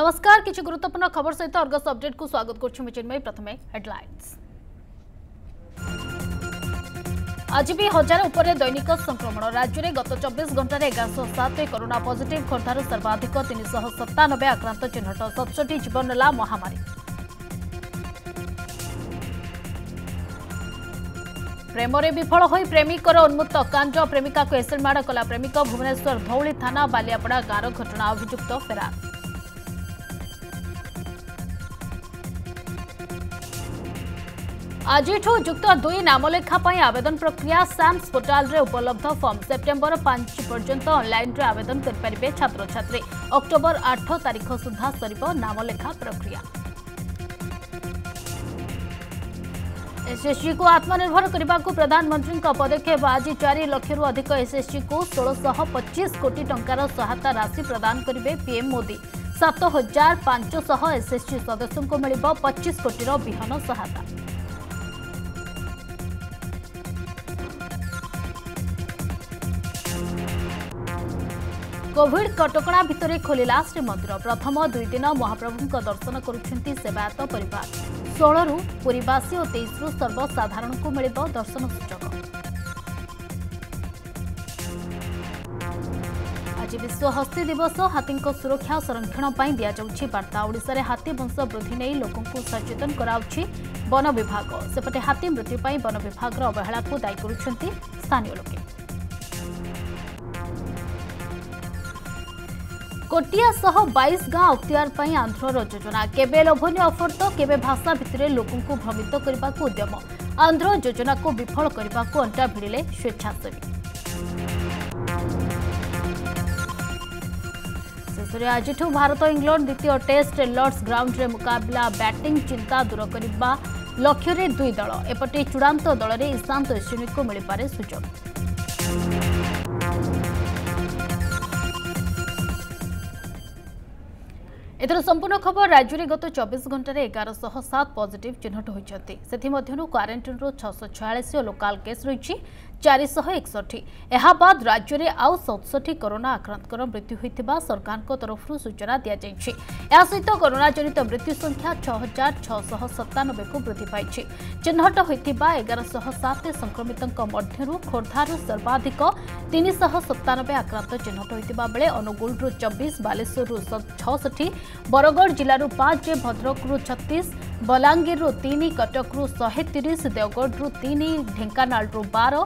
নমস্কার কিছু গুরুত্বপূর্ণ খবর সহ অর্গস অপডেট কু স্বাগত করছি চিন্ময়ী প্রথমে হেডলাইন্স আজ বি হাজার উপরে দৈনিক সংক্রমণ রাজ্যের গত চব্বিশ ঘণ্টার এগারশ সাত করোনা পজিটিভ খোর্ধার সর্বাধিক তিনশহ সত্তানবে আক্রান্ত চিহ্নট সতষট্টি জীবন নেলা মহামারী প্রেমরে বিফল হয়ে প্রেমিকর উন্মুক্ত কাঞ্জ প্রেমিকা এসিডমাড় কলা প্রেমিক ভুবনেশ্বর ধৌলি থানা বালিয়াপড়া গাঁর ঘটনা অভিযুক্ত ফেরার आज जुक्त दुई नामलेखापी आवेदन प्रक्रिया सैम्स पोर्टाल उपलब्ध फर्म सेप्टेम्बर पांच पर्यंत अनलाइन आवेदन करें छात्र छात्री अक्टोबर आठ तारीख सुधा सर नामलेखा प्रक्रिया एसएससी को आत्मनिर्भर करने को प्रधानमंत्री पदक्षेप आज चार लक्ष अधिक एसएससी को षोलश पचीस कोटी टार सहायता राशि प्रदान करे पीएम मोदी सात हजार पांचश एसएससी सदस्य मिल पचीस कोटीर विहन सहायता କୋଭିଡ୍ କଟକଣା ଭିତରେ ଖୋଲିଲା ଶ୍ରୀମନ୍ଦିର ପ୍ରଥମ ଦୁଇ ଦିନ ମହାପ୍ରଭୁଙ୍କ ଦର୍ଶନ କରୁଛନ୍ତି ସେବାୟତ ପରିବାର ଷୋହଳରୁ ପୁରୀବାସୀ ଓ ତେଇଶରୁ ସର୍ବସାଧାରଣଙ୍କୁ ମିଳିବ ଦର୍ଶନ ସୁଯୋଗ ଆଜି ବିଶ୍ୱ ହସ୍ତୀ ଦିବସ ହାତୀଙ୍କ ସୁରକ୍ଷା ଓ ସଂରକ୍ଷଣ ପାଇଁ ଦିଆଯାଉଛି ବାର୍ତ୍ତା ଓଡ଼ିଶାରେ ହାତୀ ବଂଶ ବୃଦ୍ଧି ନେଇ ଲୋକଙ୍କୁ ସଚେତନ କରାଉଛି ବନ ବିଭାଗ ସେପଟେ ହାତୀ ମୃତ୍ୟୁ ପାଇଁ ବନ ବିଭାଗର ଅବହେଳାକୁ ଦାୟୀ କରୁଛନ୍ତି ସ୍ଥାନୀୟ ଲୋକେ ଗୋଟିଏ ଶହ ବାଇଶ ଗାଁ ଅକ୍ତିଆର ପାଇଁ ଆନ୍ଧ୍ରର ଯୋଜନା କେବେ ଲୋଭନୀୟ ଅଫର୍ ତ କେବେ ଭାଷା ଭିତ୍ତିରେ ଲୋକଙ୍କୁ ଭ୍ରମିତ କରିବାକୁ ଉଦ୍ୟମ ଆନ୍ଧ୍ର ଯୋଜନାକୁ ବିଫଳ କରିବାକୁ ଅଣ୍ଟା ଭିଡ଼ିଲେ ସ୍ୱେଚ୍ଛାସେବୀ ଶେଷରେ ଆଜିଠୁ ଭାରତ ଇଂଲଣ୍ଡ ଦ୍ୱିତୀୟ ଟେଷ୍ଟ ଲର୍ଡସ୍ ଗ୍ରାଉଣ୍ଡରେ ମୁକାବିଲା ବ୍ୟାଟିଂ ଚିନ୍ତା ଦୂର କରିବା ଲକ୍ଷ୍ୟରେ ଦୁଇ ଦଳ ଏପଟେ ଚୂଡ଼ାନ୍ତ ଦଳରେ ଇଶାନ୍ତ ଶ୍ରେଣୀକୁ ମିଳିପାରେ ସୁଯୋଗ ଏଥର ସମ୍ପୂର୍ଣ୍ଣ ଖବର ରାଜ୍ୟରେ ଗତ ଚବିଶ ଘଣ୍ଟାରେ ଏଗାରଶହ ସାତ ପଜିଟିଭ୍ ଚିହ୍ନଟ ହୋଇଛନ୍ତି ସେଥିମଧ୍ୟରୁ କ୍ୱାରେଣ୍ଟିନ୍ରୁ ଛଅଶହ ଛୟାଳିଶ ଲୋକାଲ୍ କେସ୍ ରହିଛି ଚାରିଶହ ଏକଷଠି ଏହାବାଦ ରାଜ୍ୟରେ ଆଉ ସତଷଠି କରୋନା ଆକ୍ରାନ୍ତଙ୍କର ମୃତ୍ୟୁ ହୋଇଥିବା ସରକାରଙ୍କ ତରଫରୁ ସୂଚନା ଦିଆଯାଇଛି ଏହା ସହିତ କରୋନାଜନିତ ମୃତ୍ୟୁ ସଂଖ୍ୟା ଛଅ ହଜାର ଛଅଶହ ସତାନବେକୁ ବୃଦ୍ଧି ପାଇଛି ଚିହ୍ନଟ ହୋଇଥିବା ଏଗାରଶହ ସାତ ସଂକ୍ରମିତଙ୍କ ମଧ୍ୟରୁ ଖୋର୍ଦ୍ଧାରୁ ସର୍ବାଧିକ ତିନିଶହ ସତାନବେ ଆକ୍ରାନ୍ତ ଚିହ୍ନଟ ହୋଇଥିବା ବେଳେ ଅନୁଗୁଳରୁ ଚବିଶ ବାଲେଶ୍ୱରରୁ ଛଅଷଠି ବରଗଡ଼ ଜିଲ୍ଲାରୁ ପାଞ୍ଚ ଭଦ୍ରକରୁ ଛତିଶ ବଲାଙ୍ଗୀରରୁ ତିନି କଟକରୁ ଶହେ ତିରିଶ ଦେଓଗଡ଼ରୁ ତିନି ଢେଙ୍କାନାଳରୁ ବାର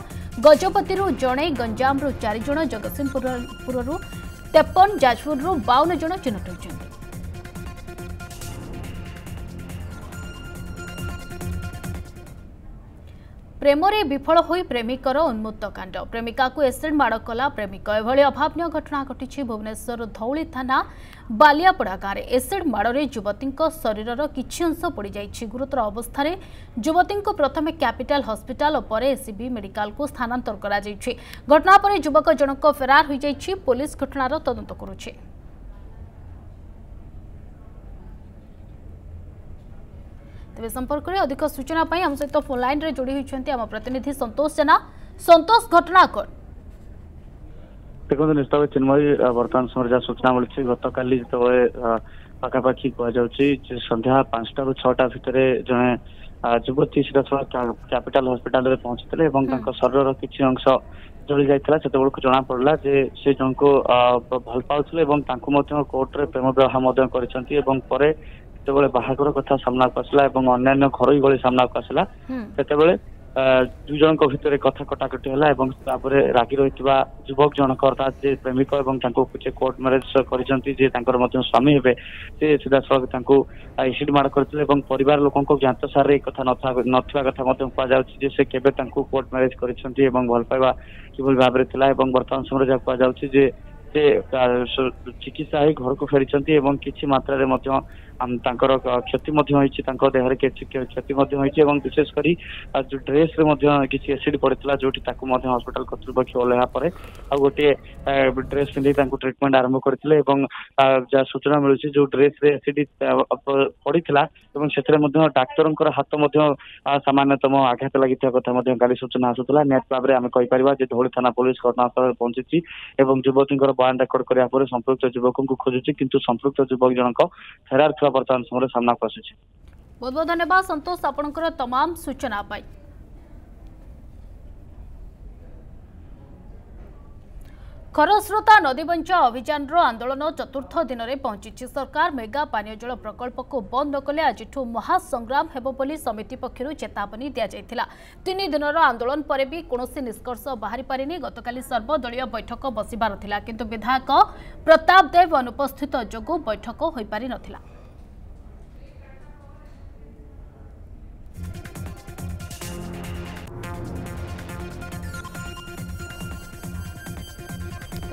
ଗଜପତିରୁ ଜଣେ ଗଞ୍ଜାମରୁ ଚାରିଜଣ ଜଗତସିଂହପୁରରୁ ତେପନ ଯାଜପୁରରୁ ବାଉନ ଜଣ ଚିହ୍ନଟ ହୋଇଛନ୍ତି ପ୍ରେମରେ ବିଫଳ ହୋଇ ପ୍ରେମିକର ଉନ୍ମୁକ୍ତ କାଣ୍ଡ ପ୍ରେମିକାକୁ ଏସିଡ୍ ମାଡ଼ କଲା ପ୍ରେମିକ ଏଭଳି ଅଭାବନୀୟ ଘଟଣା ଘଟିଛି ଭୁବନେଶ୍ୱର ଧଉଳି ଥାନା ବାଲିଆପଡ଼ା ଗାଁରେ ଏସିଡ୍ ମାଡ଼ରେ ଯୁବତୀଙ୍କ ଶରୀରର କିଛି ଅଂଶ ପୋଡ଼ିଯାଇଛି ଗୁରୁତର ଅବସ୍ଥାରେ ଯୁବତୀଙ୍କୁ ପ୍ରଥମେ କ୍ୟାପିଟାଲ ହସ୍ପିଟାଲ ଓ ପରେ ଏସ୍ସିବି ମେଡିକାଲକୁ ସ୍ଥାନାନ୍ତର କରାଯାଇଛି ଘଟଣା ପରେ ଯୁବକ ଜଣକ ଫେରାର ହୋଇଯାଇଛି ପୋଲିସ ଘଟଣାର ତଦନ୍ତ କରୁଛି তবে সম্পর্কের অধিক সূচনা আম সহ ফোন লাইন্রে যোড়ি হয়েছেন আমার প্রতিনিধি সন্তোষ জেনা সন্তোষ ঘটনা কন দেখুন নিশ্চিত ভাবে চিন্ময়ী বর্তমান সময় যা সূচনা মিলছে গতকাল যেতবে পাখাপাখি কুযাচ্ছে সন্ধ্যা পাঁচটা রু ছটা ভিতরে জনে যুবতী সিধাসল ক্যাপিটাল হসপিটালে পৌঁছিলে এবং তাঁর শরীরর কিছু অংশ জলি যাই সেতবেলকু জনা পড়লা যে সে জনকু ভাল পাওলে এবং তাঁকু মধ্য কোর্টরে প্রেম বিবাহ মধ্য করেছেন এবং পরে ଯେତେବେଳେ ବାହାଘର କଥା ସାମ୍ନାକୁ ଆସିଲା ଏବଂ ଅନ୍ୟାନ୍ୟ ଘରୋଇ ଗଳି ସାମ୍ନାକୁ ଆସିଲା ସେତେବେଳେ ଦୁଇ ଜଣଙ୍କ ଭିତରେ କଥା କଟାକଟି ହେଲା ଏବଂ ତାପରେ ରାଗି ରହିଥିବା ଯୁବକ ଜଣକ ଅର୍ଥାତ ଯେ ପ୍ରେମିକ ଏବଂ ତାଙ୍କୁ ଯେ କୋର୍ଟ ମ୍ୟାରେଜ କରିଛନ୍ତି ଯେ ତାଙ୍କର ମଧ୍ୟ ସ୍ୱାମୀ ହେବେ ସେ ସିଧାସଳଖ ତାଙ୍କୁ ଏସିଡ୍ ମାଡ଼ କରିଥିଲେ ଏବଂ ପରିବାର ଲୋକଙ୍କ ଜ୍ଞାତ ସାରରେ ଏ କଥା ନଥିବା କଥା ମଧ୍ୟ କୁହାଯାଉଛି ଯେ ସେ କେବେ ତାଙ୍କୁ କୋର୍ଟ ମ୍ୟାରେଜ କରିଛନ୍ତି ଏବଂ ଭଲ ପାଇବା କିଭଳି ଭାବରେ ଥିଲା ଏବଂ ବର୍ତ୍ତମାନ ସମୟରେ ଯାହା କୁହାଯାଉଛି ଯେ ସେ ଚିକିତ୍ସା ହେଇ ଘରକୁ ଫେରିଛନ୍ତି ଏବଂ କିଛି ମାତ୍ରାରେ ମଧ୍ୟ ତାଙ୍କର କ୍ଷତି ମଧ୍ୟ ହୋଇଛି ତାଙ୍କ ଦେହରେ କିଛି କ୍ଷତି ମଧ୍ୟ ହୋଇଛି ଏବଂ ବିଶେଷ କରି ଯୋଉ ଡ୍ରେସରେ ମଧ୍ୟ କିଛି ଏସିଡ୍ ପଡିଥିଲା ଯୋଉଠି ତାକୁ ମଧ୍ୟ ହସ୍ପିଟାଲ କର୍ତ୍ତୃପକ୍ଷ ଓହ୍ଲେଇବା ପରେ ଆଉ ଗୋଟିଏ ଡ୍ରେସ୍ ପିନ୍ଧି ତାଙ୍କୁ ଟ୍ରିଟମେଣ୍ଟ ଆରମ୍ଭ କରିଥିଲେ ଏବଂ ଯାହା ସୂଚନା ମିଳୁଛି ଯୋଉ ଡ୍ରେସରେ ଏସିଡ୍ ପଡିଥିଲା ଏବଂ ସେଥିରେ ମଧ୍ୟ ଡାକ୍ତରଙ୍କର ହାତ ମଧ୍ୟ ସାମାନ୍ୟତମ ଆଘାତ ଲାଗିଥିବା କଥା ମଧ୍ୟ କାଲି ସୂଚନା ଆସୁଥିଲା ନିହାତି ଭାବରେ ଆମେ କହିପାରିବା ଯେ ଧଉଳି ଥାନା ପୋଲିସ ଘଟଣାସ୍ଥଳରେ ପହଞ୍ଚିଛି ଏବଂ ଯୁବତୀଙ୍କର ବୟାନ ରେକର୍ଡ କରିବା ପରେ ସମ୍ପୃକ୍ତ ଯୁବକଙ୍କୁ ଖୋଜୁଛି କିନ୍ତୁ ସମ୍ପୃକ୍ତ ଯୁବକ ଜଣକ ଫେରାର ସମସ୍ୟା ବର୍ତ୍ତମାନ ସମୟରେ ସାମ୍ନାକୁ ଆସୁଛି ବହୁତ ବହୁତ ଧନ୍ୟବାଦ ସନ୍ତୋଷ ଆପଣଙ୍କର ତମାମ ସୂଚନା ପାଇଁ ଖରସ୍ରୋତା ନଦୀ ବଞ୍ଚା ଅଭିଯାନର ଆନ୍ଦୋଳନ ଚତୁର୍ଥ ଦିନରେ ପହଞ୍ଚିଛି ସରକାର ମେଗା ପାନୀୟ ଜଳ ପ୍ରକଳ୍ପକୁ ବନ୍ଦ କଲେ ଆଜିଠୁ ମହାସଂଗ୍ରାମ ହେବ ବୋଲି ସମିତି ପକ୍ଷରୁ ଚେତାବନୀ ଦିଆଯାଇଥିଲା ତିନି ଦିନର ଆନ୍ଦୋଳନ ପରେ ବି କୌଣସି ନିଷ୍କର୍ଷ ବାହାରି ପାରିନି ଗତକାଲି ସର୍ବଦଳୀୟ ବୈଠକ ବସିବାର ଥିଲା କିନ୍ତୁ ବିଧାୟକ ପ୍ରତାପ ଦେବ ଅନୁପସ୍ଥିତ ଯୋଗୁଁ ବୈଠକ ହୋଇପାରି ନଥିଲା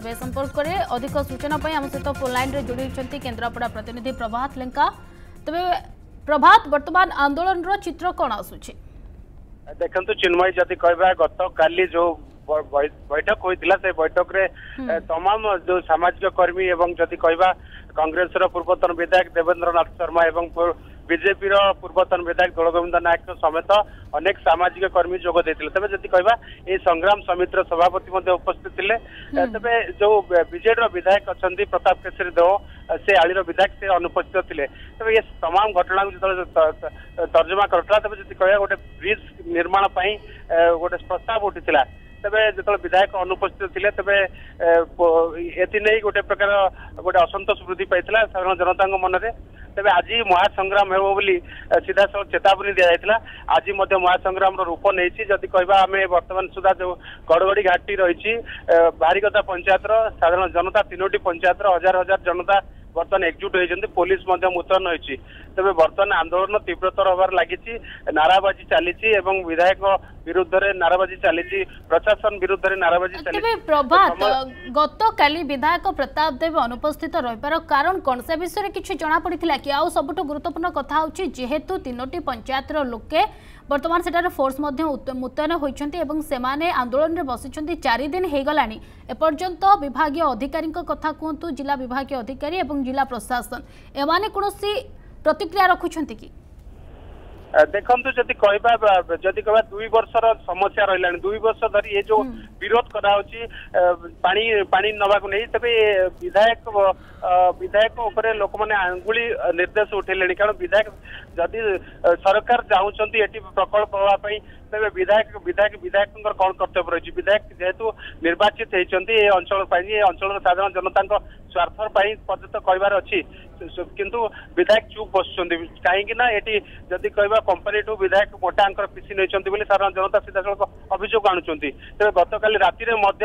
ତେବେ ଏ ସମ୍ପର୍କରେ ଅଧିକ ସୂଚନା ପାଇଁ ଆମ ସହିତ ଫୋନ୍ ଲାଇନ୍ରେ ଯୋଡ଼ି ହୋଇଛନ୍ତି କେନ୍ଦ୍ରାପଡ଼ା ପ୍ରତିନିଧି ପ୍ରଭାତ ଲେଙ୍କା ତେବେ ପ୍ରଭାତ ବର୍ତ୍ତମାନ ଆନ୍ଦୋଳନର ଚିତ୍ର କ'ଣ ଆସୁଛି ଦେଖନ୍ତୁ ଚିନ୍ମୟ ଯଦି କହିବା ଗତକାଲି ଯୋଉ বৈঠক হয়েছিল সেই বৈঠকরে তমাম যে সামাজিক কর্মী এবং যদি কহবা কংগ্রেসর পূর্বতন বিধায়ক দেবেন্দ্রনাথ শর্মা এবং ବିଜେପିର ପୂର୍ବତନ ବିଧାୟକ ଦୋଳଗୋବିନ୍ଦ ନାୟକଙ୍କ ସମେତ ଅନେକ ସାମାଜିକ କର୍ମୀ ଯୋଗ ଦେଇଥିଲେ ତେବେ ଯଦି କହିବା ଏହି ସଂଗ୍ରାମ ସମିତିର ସଭାପତି ମଧ୍ୟ ଉପସ୍ଥିତ ଥିଲେ ତେବେ ଯୋଉ ବିଜେଡିର ବିଧାୟକ ଅଛନ୍ତି ପ୍ରତାପ କେଶରୀ ଦେଓ ସେ ଆଳିର ବିଧାୟକ ସେ ଅନୁପସ୍ଥିତ ଥିଲେ ତେବେ ଏ ତମାମ ଘଟଣାକୁ ଯେତେବେଳେ ତର୍ଜମା କରୁଥିଲା ତେବେ ଯଦି କହିବା ଗୋଟେ ବ୍ରିଜ ନିର୍ମାଣ ପାଇଁ ଗୋଟେ ପ୍ରସ୍ତାବ ଉଠିଥିଲା ତେବେ ଯେତେବେଳେ ବିଧାୟକ ଅନୁପସ୍ଥିତ ଥିଲେ ତେବେ ଏଥିନେଇ ଗୋଟେ ପ୍ରକାର ଗୋଟେ ଅସନ୍ତୋଷ ବୃଦ୍ଧି ପାଇଥିଲା ସାଧାରଣ ଜନତାଙ୍କ ମନରେ ତେବେ ଆଜି ମହାସଂଗ୍ରାମ ହେବ ବୋଲି ସିଧାସଳଖ ଚେତାବନୀ ଦିଆଯାଇଥିଲା ଆଜି ମଧ୍ୟ ମହାସଂଗ୍ରାମର ରୂପ ନେଇଛି ଯଦି କହିବା ଆମେ ବର୍ତ୍ତମାନ ସୁଦ୍ଧା ଯେଉଁ ଗଡ଼ଗଡ଼ି ଘାଟି ରହିଛି ବାରିକତା ପଞ୍ଚାୟତର ସାଧାରଣ ଜନତା ତିନୋଟି ପଞ୍ଚାୟତର ହଜାର ହଜାର ଜନତା ବର୍ତ୍ତମାନ ଏକଜୁଟ ହୋଇଛନ୍ତି ପୋଲିସ ମଧ୍ୟ ମୁତୟନ ହୋଇଛି ତେବେ ବର୍ତ୍ତମାନ ଆନ୍ଦୋଳନ ତୀବ୍ରତର ହେବାର ଲାଗିଛି ନାରାବାଜି ଚାଲିଛି ଏବଂ ବିଧାୟକ ବିରୁଦ୍ଧରେ ନାରାବାଜି ଚାଲିଛି ପ୍ରଶାସନ ବିରୁଦ୍ଧରେ ନାରାବାଜି ଚାଲିଛି ପ୍ରଭାତ ଗତକାଲି ବିଧାୟକ ପ୍ରତାପ ଦେବ ଅନୁପସ୍ଥିତ ରହିବାର କାରଣ କ'ଣ ସେ ବିଷୟରେ କିଛି ଜଣାପଡ଼ିଥିଲା କି ଆଉ ସବୁଠୁ ଗୁରୁତ୍ୱପୂର୍ଣ୍ଣ କଥା ହେଉଛି ଯେହେତୁ ତିନୋଟି ପଞ୍ଚାୟତର ଲୋକେ বর্তমান সেটার ফোর্স মুতয়ন হয়েছেন এবং সেমানে আন্দোলনের বসিছেন চারিদিন হয়ে গলা এপর্যন্ত বিভাগীয় অধিকারী কথা কুহতু জেলা বিভাগীয় অধিকারী এবং জেলা প্রশাসন এমানে কোণী প্রতিক্রিয়া রাখুছেন কি ଦେଖନ୍ତୁ ଯଦି କହିବା ଯଦି କହିବା ଦୁଇ ବର୍ଷର ସମସ୍ୟା ରହିଲାଣି ଦୁଇ ବର୍ଷ ଧରି ଏ ଯୋଉ ବିରୋଧ କରାହଉଛି ପାଣି ପାଣି ନେବାକୁ ନେଇ ତେବେ ବିଧାୟକ ବିଧାୟକ ଉପରେ ଲୋକମାନେ ଆଙ୍ଗୁଳି ନିର୍ଦ୍ଦେଶ ଉଠେଇଲେଣି କାରଣ ବିଧାୟକ ଯଦି ସରକାର ଚାହୁଁଛନ୍ତି ଏଠି ପ୍ରକଳ୍ପ ହେବା ପାଇଁ ତେବେ ବିଧାୟକ ବିଧାୟକ ବିଧାୟକଙ୍କର କଣ କର୍ତ୍ତବ୍ୟ ରହିଛି ବିଧାୟକ ଯେହେତୁ ନିର୍ବାଚିତ ହେଇଛନ୍ତି ଏ ଅଞ୍ଚଳ ପାଇଁ ଏ ଅଞ୍ଚଳର ସାଧାରଣ ଜନତାଙ୍କ ସ୍ୱାର୍ଥ ପାଇଁ ପର୍ଯ୍ୟନ୍ତ କହିବାର ଅଛି କିନ୍ତୁ ବିଧାୟକ ଚୁପ୍ ବସୁଛନ୍ତି କାହିଁକି ନା ଏଠି ଯଦି କହିବା କମ୍ପାନୀଠୁ ବିଧାୟକ ମୋଟା ଅଙ୍କର ପିସି ନେଇଛନ୍ତି ବୋଲି ସାଧାରଣ ଜନତା ସିଧାସଳଖ ଅଭିଯୋଗ ଆଣୁଛନ୍ତି ତେବେ ଗତକାଲି ରାତିରେ ମଧ୍ୟ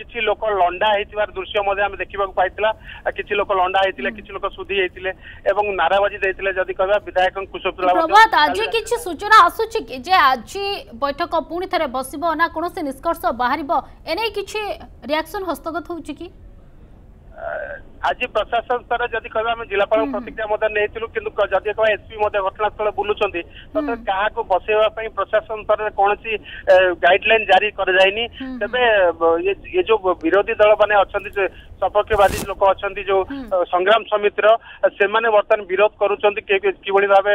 କିଛି ଲୋକ ଲଣ୍ଡା ହେଇଥିବାର ଦୃଶ୍ୟ ମଧ୍ୟ ଆମେ ଦେଖିବାକୁ ପାଇଥିଲା କିଛି ଲୋକ ଲଣ୍ଡା ହେଇଥିଲେ କିଛି ଲୋକ ସୁଧି ହେଇଥିଲେ ଏବଂ ନାରାବାଜି ଦେଇଥିଲେ ଯଦି କହିବା ବିଧାୟକ କୁଶପୁରଲା ଆଜି କିଛି ସୂଚନା ଆସୁଛି କି ଯେ ଆଜି ବୈଠକ ପୁଣି ଥରେ ବସିବ ନା କୌଣସି ନିଷ୍କର୍ଷ ବାହାରିବ ଏନେଇ କିଛି ରିଆକ୍ସନ ହସ୍ତଗତ ହେଉଛି କି আজি ପ୍ରଶାସନ ସ୍ତର ଯଦି କହିବା ଆମେ ଜିଲ୍ଲାପାଳ ପ୍ରତିକ୍ରିୟା ମଧ୍ୟ ନେଇଥିଲୁ କିନ୍ତୁ ଯଦି କହିବା ଏସ୍ପି ମଧ୍ୟ ଘଟଣାସ୍ଥଳ ବୁଲୁଛନ୍ତି ତଥାପି କାହାକୁ ବସେଇବା ପାଇଁ ପ୍ରଶାସନ ସ୍ତରରେ କୌଣସି ଗାଇଡଲାଇନ ଜାରି କରାଯାଇନି ତେବେ ଏ ଯୋଉ ବିରୋଧୀ ଦଳ ମାନେ ଅଛନ୍ତି ସପକ୍ଷବାଦୀ ଲୋକ ଅଛନ୍ତି ଯୋଉ ସଂଗ୍ରାମ ସମିତିର ସେମାନେ ବର୍ତ୍ତମାନ ବିରୋଧ କରୁଛନ୍ତି କିଭଳି ଭାବେ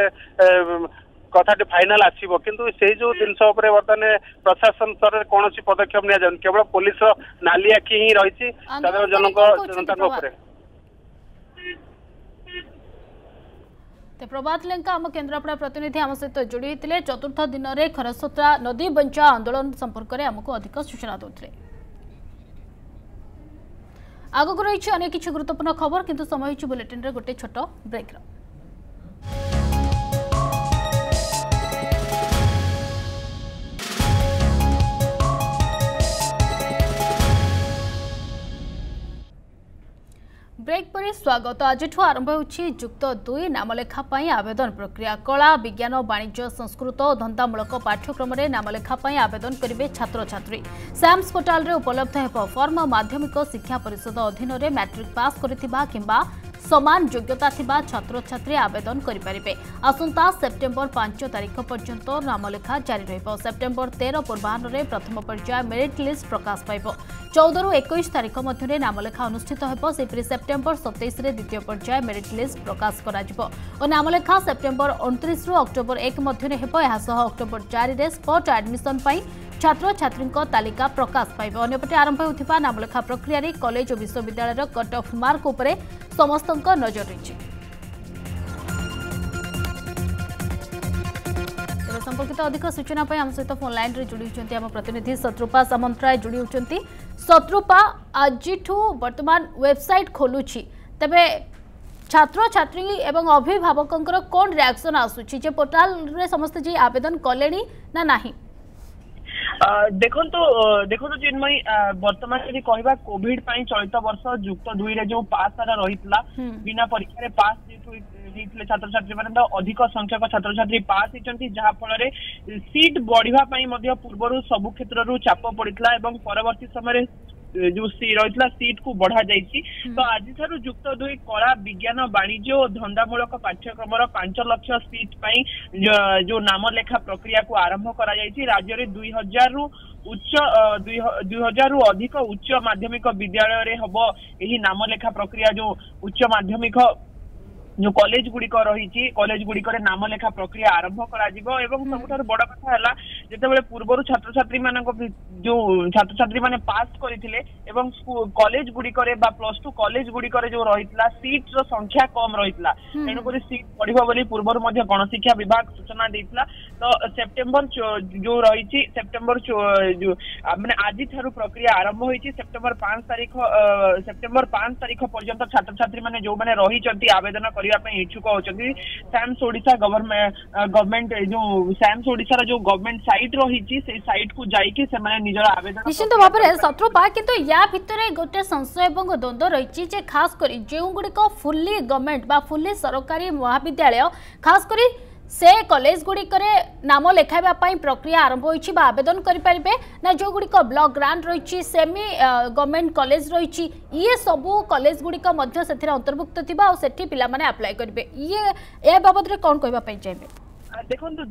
କଥାଟି ଫାଇନାଲ ଆସିବ କିନ୍ତୁ ସେଇ ଯୋଉ ଜିନିଷ ଉପରେ ବର୍ତ୍ତମାନ ପ୍ରଶାସନ ସ୍ତରରେ କୌଣସି ପଦକ୍ଷେପ ନିଆଯାଉନି କେବଳ ପୋଲିସର ନାଲି ଆଖି ହିଁ ରହିଛି ସାଧାରଣ ଜନଙ୍କ ଜନତାଙ୍କ ଉପରେ ତେବେ ପ୍ରଭାତ ଲେଙ୍କା ଆମ କେନ୍ଦ୍ରାପଡ଼ା ପ୍ରତିନିଧି ଆମ ସହିତ ଯୋଡ଼ି ହୋଇଥିଲେ ଚତୁର୍ଥ ଦିନରେ ଖରସ୍ରୋତା ନଦୀ ବଞ୍ଚା ଆନ୍ଦୋଳନ ସମ୍ପର୍କରେ ଆମକୁ ଅଧିକ ସୂଚନା ଦେଉଥିଲେ ଆଗକୁ ରହିଛି ଅନେକ କିଛି ଗୁରୁତ୍ୱପୂର୍ଣ୍ଣ ଖବର କିନ୍ତୁ ସମୟ ହୋଇଛି ବୁଲେଟିନ୍ରେ ଗୋଟେ ଛୋଟ ବ୍ରେକ୍ର ବ୍ରେକ୍ ପରେ ସ୍ୱାଗତ ଆଜିଠୁ ଆରମ୍ଭ ହେଉଛି ଯୁକ୍ତ ଦୁଇ ନାମଲେଖା ପାଇଁ ଆବେଦନ ପ୍ରକ୍ରିୟା କଳା ବିଜ୍ଞାନ ବାଣିଜ୍ୟ ସଂସ୍କୃତ ଓ ଧନ୍ଦାମୂଳକ ପାଠ୍ୟକ୍ରମରେ ନାମଲେଖା ପାଇଁ ଆବେଦନ କରିବେ ଛାତ୍ରଛାତ୍ରୀ ସାମ୍ସ ପୋର୍ଟାଲରେ ଉପଲବ୍ଧ ହେବ ଫର୍ମ ମାଧ୍ୟମିକ ଶିକ୍ଷା ପରିଷଦ ଅଧୀନରେ ମ୍ୟାଟ୍ରିକ୍ ପାସ୍ କରିଥିବା କିମ୍ବା ସମାନ ଯୋଗ୍ୟତା ଥିବା ଛାତ୍ରଛାତ୍ରୀ ଆବେଦନ କରିପାରିବେ ଆସନ୍ତା ସେପ୍ଟେମ୍ବର ପାଞ୍ଚ ତାରିଖ ପର୍ଯ୍ୟନ୍ତ ନାମଲେଖା ଜାରି ରହିବ ସେପ୍ଟେମ୍ବର ତେର ପୂର୍ବାହ୍ନରେ ପ୍ରଥମ ପର୍ଯ୍ୟାୟ ମେରିଟ୍ ଲିଷ୍ଟ ପ୍ରକାଶ ପାଇବ ଚଉଦରୁ ଏକୋଇଶ ତାରିଖ ମଧ୍ୟରେ ନାମଲେଖା ଅନୁଷ୍ଠିତ ହେବ ସେହିପରି ସେପ୍ଟେମ୍ବର ସତେଇଶରେ ଦ୍ୱିତୀୟ ପର୍ଯ୍ୟାୟ ମେରିଟ୍ ଲିଷ୍ଟ ପ୍ରକାଶ କରାଯିବ ଓ ନାମଲେଖା ସେପ୍ଟେମ୍ବର ଅଣତିରିଶରୁ ଅକ୍ଟୋବର ଏକ ମଧ୍ୟରେ ହେବ ଏହାସହ ଅକ୍ଟୋବର ଚାରିରେ ସ୍ପଟ୍ ଆଡମିସନ୍ ପାଇଁ ছাত্রছাত্রীক তালিকা প্রকাশ পাইব অন্যপটে আরম্ভ হওয়া নামলেখা প্রক্রিয়ার কলেজ ও বিশ্ববিদ্যালয়ের কট অফ মার্ক উপরে সমস্ত নজর রয়েছে সম্পর্কিত অধিক সূচনা আম সহ ফোন লাইন্রে যোড়ি হচ্ছেন আমার প্রতিনিধি শত্রুপা সামন্তরায় যোড়ি হচ্ছেন শত্রুপা আজিঠু বর্তমান ওয়েবসাইট খোলুছি তবে ছাত্রছাত্রী এবং অভিভাবকঙ্কর কোন রিয়াকশন আসুচি যে পোর্টালরে সমস্ত যে আবেদন কলে না নাহি ଦେଖନ୍ତୁ ଦେଖନ୍ତୁ ଚିନ୍ମୟୀ ବର୍ତ୍ତମାନ ଯଦି କହିବା କୋଭିଡ ପାଇଁ ଚଳିତ ବର୍ଷ ଯୁକ୍ତ ଦୁଇରେ ଯୋଉ ପାସ୍ ହାର ରହିଥିଲା ବିନା ପରୀକ୍ଷାରେ ପାସ୍ ହେଇଥିଲେ ଛାତ୍ରଛାତ୍ରୀ ମାନେ ତ ଅଧିକ ସଂଖ୍ୟକ ଛାତ୍ରଛାତ୍ରୀ ପାସ୍ ହେଇଛନ୍ତି ଯାହାଫଳରେ ସିଟ୍ ବଢିବା ପାଇଁ ମଧ୍ୟ ପୂର୍ବରୁ ସବୁ କ୍ଷେତ୍ରରୁ ଚାପ ପଡିଥିଲା ଏବଂ ପରବର୍ତ୍ତୀ ସମୟରେ ଯୋଉ ରହିଥିଲା ସିଟ୍ କୁ ବଢାଯାଇଛି ତ ଆଜିଠାରୁ ଯୁକ୍ତ ଦୁଇ କଳା ବିଜ୍ଞାନ ବାଣିଜ୍ୟ ଓ ଧନ୍ଦାମୂଳକ ପାଠ୍ୟକ୍ରମର ପାଞ୍ଚ ଲକ୍ଷ ସିଟ୍ ପାଇଁ ଯୋଉ ନାମଲେଖା ପ୍ରକ୍ରିୟାକୁ ଆରମ୍ଭ କରାଯାଇଛି ରାଜ୍ୟରେ ଦୁଇ ହଜାରରୁ ଉଚ୍ଚ ଦୁଇ ହଜାରରୁ ଅଧିକ ଉଚ୍ଚ ମାଧ୍ୟମିକ ବିଦ୍ୟାଳୟରେ ହେବ ଏହି ନାମଲେଖା ପ୍ରକ୍ରିୟା ଯୋଉ ଉଚ୍ଚ ମାଧ୍ୟମିକ ଯୋଉ କଲେଜ ଗୁଡିକ ରହିଛି କଲେଜ ଗୁଡିକରେ ନାମଲେଖା ପ୍ରକ୍ରିୟା ଆରମ୍ଭ କରାଯିବ ଏବଂ ସବୁଠାରୁ ବଡ କଥା ହେଲା ଯେତେବେଳେ ପୂର୍ବରୁ ଛାତ୍ରଛାତ୍ରୀମାନଙ୍କ ଯୋଉ ଛାତ୍ରଛାତ୍ରୀମାନେ ପାସ୍ କରିଥିଲେ ଏବଂ କଲେଜ ଗୁଡିକରେ ବା ପ୍ଲସ ଟୁ କଲେଜ ଗୁଡିକରେ ଯୋଉ ରହିଥିଲା ସିଟ୍ ର ସଂଖ୍ୟା କମ୍ ରହିଥିଲା ତେଣୁକରି ସିଟ୍ ବଢିବ ବୋଲି ପୂର୍ବରୁ ମଧ୍ୟ ଗଣଶିକ୍ଷା ବିଭାଗ ସୂଚନା ଦେଇଥିଲା ତ ସେପ୍ଟେମ୍ବର ଯୋଉ ରହିଛି ସେପ୍ଟେମ୍ବର ମାନେ ଆଜିଠାରୁ ପ୍ରକ୍ରିୟା ଆରମ୍ଭ ହୋଇଛି ସେପ୍ଟେମ୍ବର ପାଞ୍ଚ ତାରିଖ ସେପ୍ଟେମ୍ବର ପାଞ୍ଚ ତାରିଖ ପର୍ଯ୍ୟନ୍ତ ଛାତ୍ରଛାତ୍ରୀମାନେ ଯୋଉମାନେ ରହିଛନ୍ତି ଆବେଦନ इच्छुक अच्छा सैम्स ओडा गवर्नमेंट जो सैम्स ओडार जो गवर्नमेंट सैट रही सैट कु जाकिर आवेदन निश्चित भाव में शत्रुपा कि या भितर गोटे संशय द्वंद रही खास करी जो गुड़िक फुल्ली गवर्नमेंट फुल्ली सरकारी महाविद्यालय खास करी ସେ କଲେଜଗୁଡ଼ିକରେ ନାମ ଲେଖାଇବା ପାଇଁ ପ୍ରକ୍ରିୟା ଆରମ୍ଭ ହୋଇଛି ବା ଆବେଦନ କରିପାରିବେ ନା ଯେଉଁଗୁଡ଼ିକ ବ୍ଲକ୍ ଗ୍ରାଣ୍ଟ ରହିଛି ସେମି ଗଭର୍ଣ୍ଣମେଣ୍ଟ କଲେଜ ରହିଛି ଇଏ ସବୁ କଲେଜଗୁଡ଼ିକ ମଧ୍ୟ ସେଥିରେ ଅନ୍ତର୍ଭୁକ୍ତ ଥିବ ଆଉ ସେଠି ପିଲାମାନେ ଆପ୍ଲାଏ କରିବେ ଇଏ ଏ ବାବଦରେ କ'ଣ କହିବା ପାଇଁ ଚାହିଁବେ ଦେଖନ୍ତୁ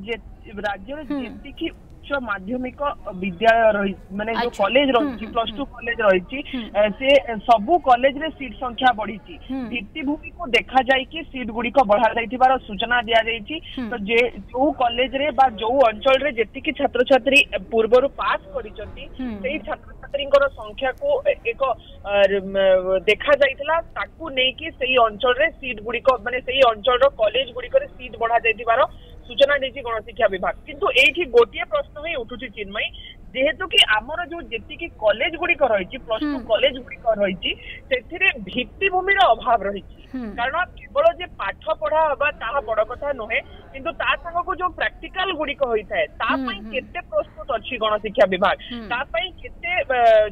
ରାଜ୍ୟରେ ଯେତିକି उच्च माध्यमिक विद्यालय रही मानने जो कलेज रही प्लस टू कलेज रही सब कलेज सीट संख्या बढ़ी भित्तिमि को देखा जाए कि सीट गुड़िक बढ़ा सूचना दि जाए तो जे जो कलेज जो अंचल जी छात्र छात्री पूर्व पास कर संख्या को एक देखा जाकू नहीं कि अंचल सीट गुड़िक मानने अंचल कलेज गुड़िक सीट बढ़ा जा ସୂଚନା ଦେଇଛି ଗଣଶିକ୍ଷା ବିଭାଗ କିନ୍ତୁ ଏଇଠି ଗୋଟିଏ ପ୍ରଶ୍ନ ହିଁ ଉଠୁଛି ଚିନ୍ମୟୀ ଯେହେତୁ କି ଆମର ଯୋଉ ଯେତିକି କଲେଜ ଗୁଡିକ ରହିଛି ପ୍ଲସ୍ ଟୁ କଲେଜ ଗୁଡିକ ରହିଛି ସେଥିରେ ଭିତ୍ତିଭୂମିର ଅଭାବ ରହିଛି କାରଣ କେବଳ ଯେ ପାଠ ପଢା ହବା ତାହା ବଡ କଥା ନୁହେଁ କିନ୍ତୁ ତା ସାଙ୍ଗକୁ ଯୋଉ ପ୍ରାକ୍ଟିକାଲ ଗୁଡିକ ହୋଇଥାଏ ତା ପାଇଁ କେତେ ପ୍ରସ୍ତୁତ ଅଛି ଗଣଶିକ୍ଷା ବିଭାଗ ତା ପାଇଁ କେତେ